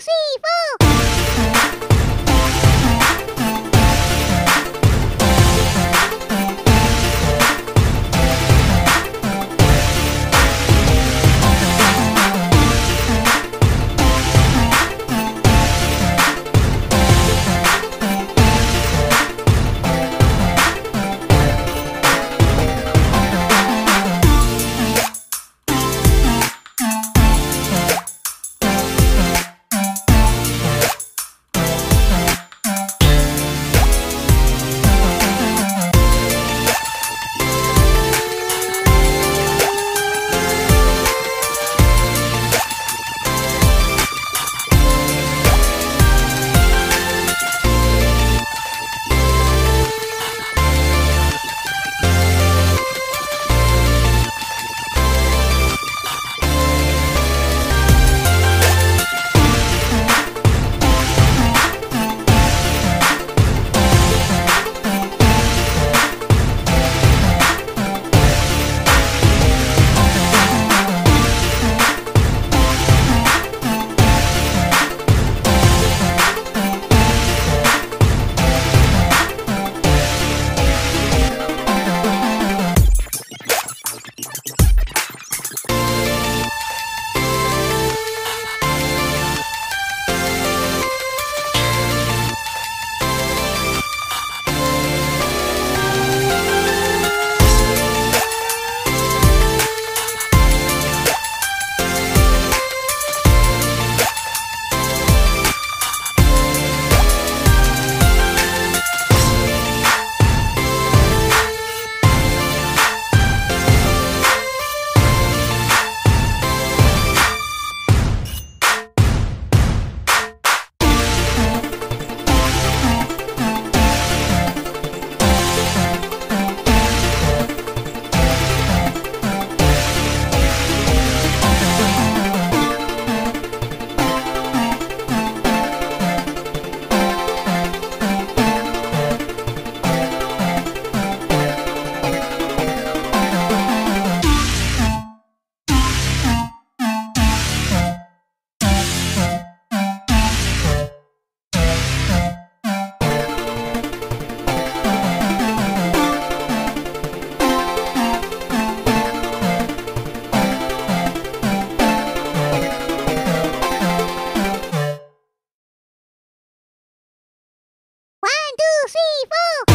师傅，睡不。